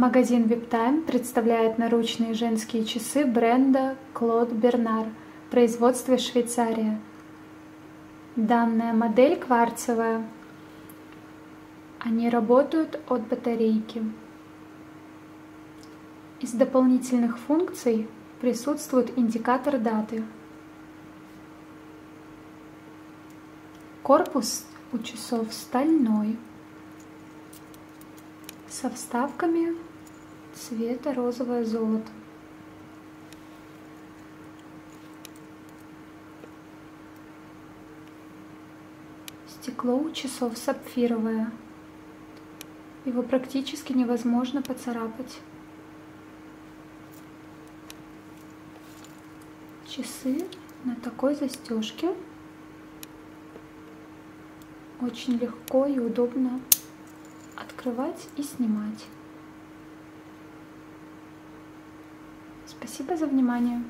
Магазин VIPTIME представляет наручные женские часы бренда Claude Bernard, производство Швейцария. Данная модель кварцевая. Они работают от батарейки. Из дополнительных функций присутствует индикатор даты. Корпус у часов стальной со вставками цвета розовое золото. Стекло у часов сапфировое. Его практически невозможно поцарапать. Часы на такой застежке. Очень легко и удобно открывать и снимать. Спасибо за внимание.